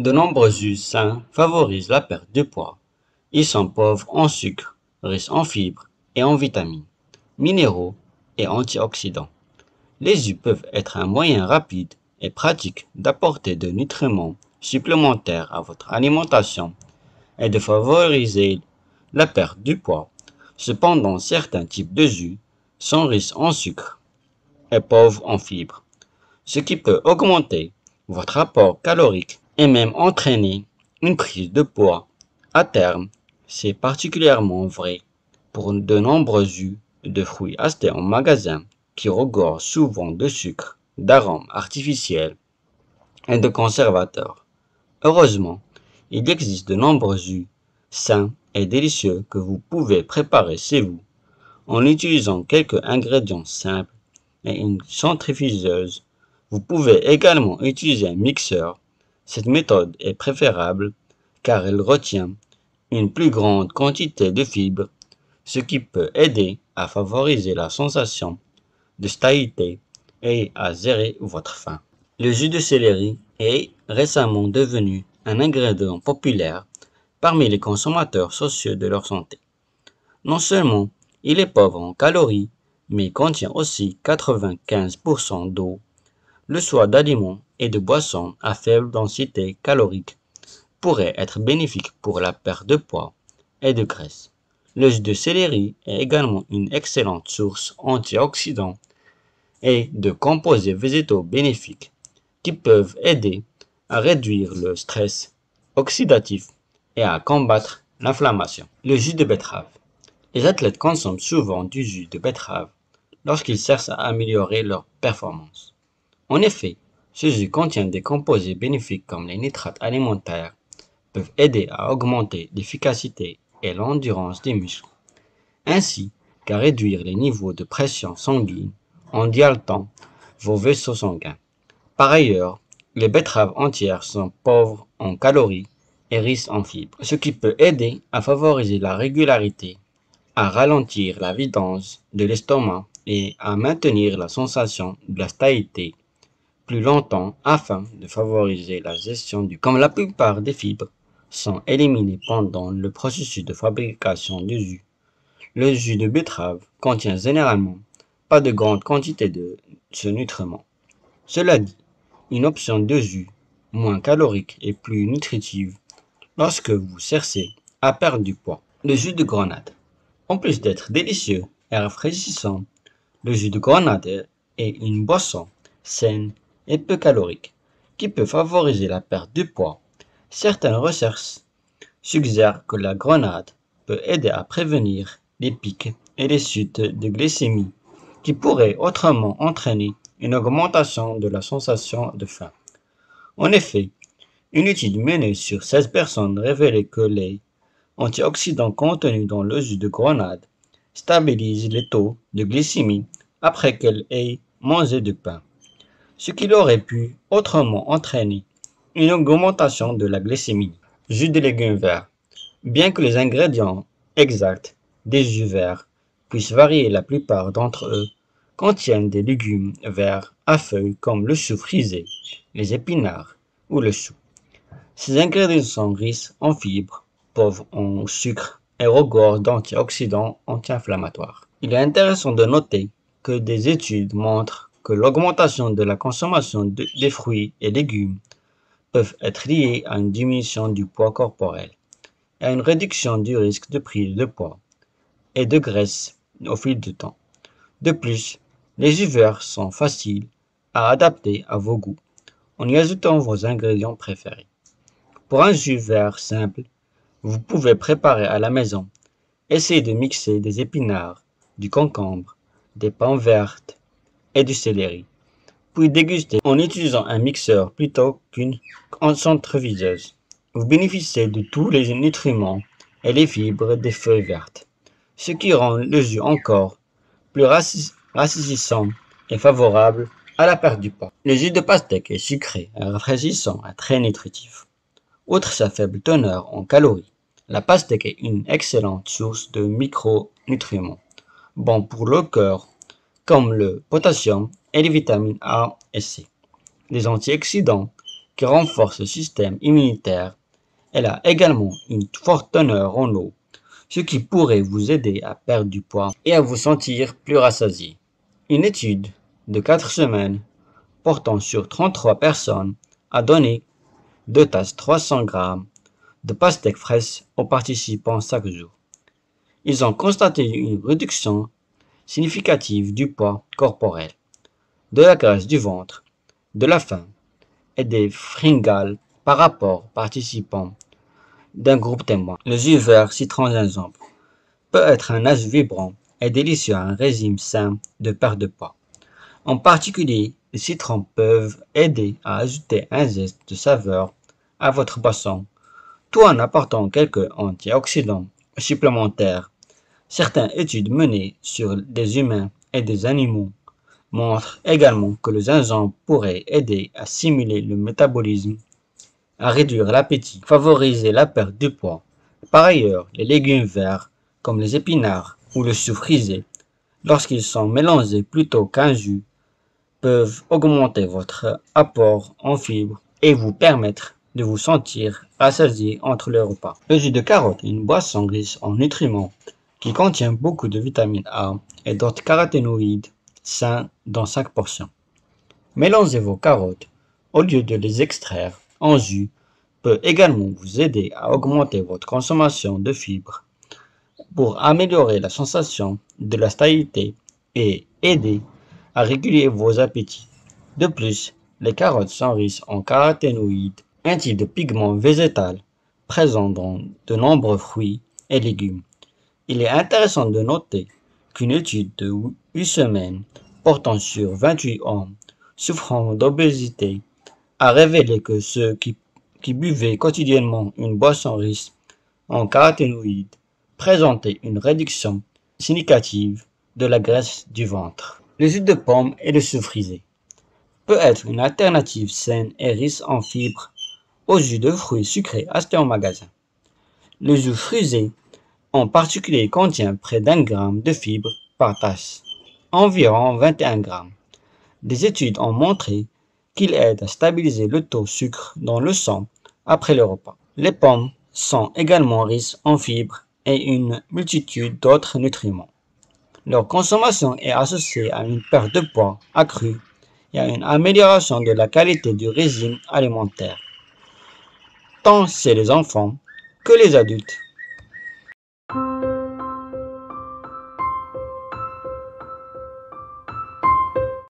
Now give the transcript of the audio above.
De nombreux jus sains favorisent la perte de poids. Ils sont pauvres en sucre, riches en fibres et en vitamines, minéraux et antioxydants. Les jus peuvent être un moyen rapide et pratique d'apporter de nutriments supplémentaires à votre alimentation et de favoriser la perte du poids. Cependant, certains types de jus sont riches en sucre et pauvres en fibres, ce qui peut augmenter votre apport calorique et même entraîner une prise de poids. À terme, c'est particulièrement vrai pour de nombreux jus de fruits achetés en magasin qui regorgent souvent de sucre, d'arômes artificiels et de conservateurs. Heureusement, il existe de nombreux jus sains et délicieux que vous pouvez préparer chez vous en utilisant quelques ingrédients simples et une centrifugeuse. Vous pouvez également utiliser un mixeur cette méthode est préférable car elle retient une plus grande quantité de fibres, ce qui peut aider à favoriser la sensation de satiété et à gérer votre faim. Le jus de céleri est récemment devenu un ingrédient populaire parmi les consommateurs sociaux de leur santé. Non seulement il est pauvre en calories, mais contient aussi 95% d'eau, le choix d'aliments et de boissons à faible densité calorique pourrait être bénéfique pour la perte de poids et de graisse. Le de céleri est également une excellente source antioxydants et de composés végétaux bénéfiques qui peuvent aider à réduire le stress oxydatif et à combattre l'inflammation. Le jus de betterave. Les athlètes consomment souvent du jus de betterave lorsqu'ils cherchent à améliorer leur performance. En effet, ce jus contient des composés bénéfiques comme les nitrates alimentaires, peuvent aider à augmenter l'efficacité et l'endurance des muscles, ainsi qu'à réduire les niveaux de pression sanguine en dilatant vos vaisseaux sanguins. Par ailleurs, les betteraves entières sont pauvres en calories en fibres, ce qui peut aider à favoriser la régularité, à ralentir la vidange de l'estomac et à maintenir la sensation de la satiété plus longtemps afin de favoriser la gestion du comme la plupart des fibres sont éliminées pendant le processus de fabrication du jus. Le jus de betterave contient généralement pas de grande quantité de ce nutriment. Cela dit, une option de jus moins calorique et plus nutritive lorsque vous cherchez à perdre du poids. Le jus de grenade. En plus d'être délicieux et rafraîchissant, le jus de grenade est une boisson saine et peu calorique, qui peut favoriser la perte de poids. Certaines recherches suggèrent que la grenade peut aider à prévenir les pics et les chutes de glycémie qui pourraient autrement entraîner une augmentation de la sensation de faim. En effet, une étude menée sur 16 personnes révélait que les antioxydants contenus dans le jus de grenade stabilisent les taux de glycémie après qu'elle ait mangé du pain ce qui aurait pu autrement entraîner une augmentation de la glycémie. Jus de légumes verts. Bien que les ingrédients exacts des jus verts puissent varier, la plupart d'entre eux contiennent des légumes verts à feuilles comme le chou frisé, les épinards ou le chou. Ces ingrédients sont riches en fibres, pauvres en sucre et regorgent d'antioxydants anti-inflammatoires. Il est intéressant de noter que des études montrent que l'augmentation de la consommation de, des fruits et légumes peuvent être liées à une diminution du poids corporel et à une réduction du risque de prise de poids et de graisse au fil du temps. De plus, les jus verts sont faciles à adapter à vos goûts en y ajoutant vos ingrédients préférés. Pour un jus vert simple, vous pouvez préparer à la maison. Essayez de mixer des épinards, du concombre, des pommes vertes, et du céleri, puis déguster en utilisant un mixeur plutôt qu'une centrifugeuse. Vous bénéficiez de tous les nutriments et les fibres des feuilles vertes, ce qui rend le jus encore plus rafraîchissant et favorable à la perte du poids. Le jus de pastèque est sucré, rafraîchissant et très nutritif. Outre sa faible teneur en calories, la pastèque est une excellente source de micro nutriments, bons pour le cœur, comme le potassium et les vitamines A et C. Des antioxydants qui renforcent le système immunitaire. Elle a également une forte teneur en eau, ce qui pourrait vous aider à perdre du poids et à vous sentir plus rassasié. Une étude de 4 semaines portant sur 33 personnes a donné 2 tasses 300 g de pastèques fraîches aux participants chaque jour. Ils ont constaté une réduction significative du poids corporel, de la graisse du ventre, de la faim et des fringales par rapport aux participants d'un groupe témoin. Le jus vert citron gingembre peut être un âge vibrant et délicieux à un régime sain de perte de poids. En particulier, les citrons peuvent aider à ajouter un geste de saveur à votre boisson, tout en apportant quelques antioxydants supplémentaires Certaines études menées sur des humains et des animaux montrent également que le gingembre pourrait aider à simuler le métabolisme, à réduire l'appétit, favoriser la perte de poids. Par ailleurs, les légumes verts, comme les épinards ou le chou frisé, lorsqu'ils sont mélangés plutôt qu'un jus, peuvent augmenter votre apport en fibres et vous permettre de vous sentir rassasié entre les repas. Le jus de carotte est une boisson riche en nutriments qui contient beaucoup de vitamine A et d'autres caroténoïdes sains dans chaque portion. Mélangez vos carottes au lieu de les extraire en jus peut également vous aider à augmenter votre consommation de fibres pour améliorer la sensation de la stabilité et aider à réguler vos appétits. De plus, les carottes riches en caroténoïdes, un type de pigment végétal présent dans de nombreux fruits et légumes. Il est intéressant de noter qu'une étude de 8 semaines portant sur 28 hommes souffrant d'obésité a révélé que ceux qui, buvaient quotidiennement une boisson riche en caroténoïdes présentaient une réduction significative de la graisse du ventre. Le jus de pomme et le sucre frisé peut être une alternative saine et riche en fibres au jus de fruits sucrés achetés en magasin. Le jus frisé en particulier contient près d'un gramme de fibres par tasse, environ 21 grammes. Des études ont montré qu'il aide à stabiliser le taux de sucre dans le sang après le repas. Les pommes sont également riches en fibres et une multitude d'autres nutriments. Leur consommation est associée à une perte de poids accrue et à une amélioration de la qualité du régime alimentaire, tant chez les enfants que les adultes.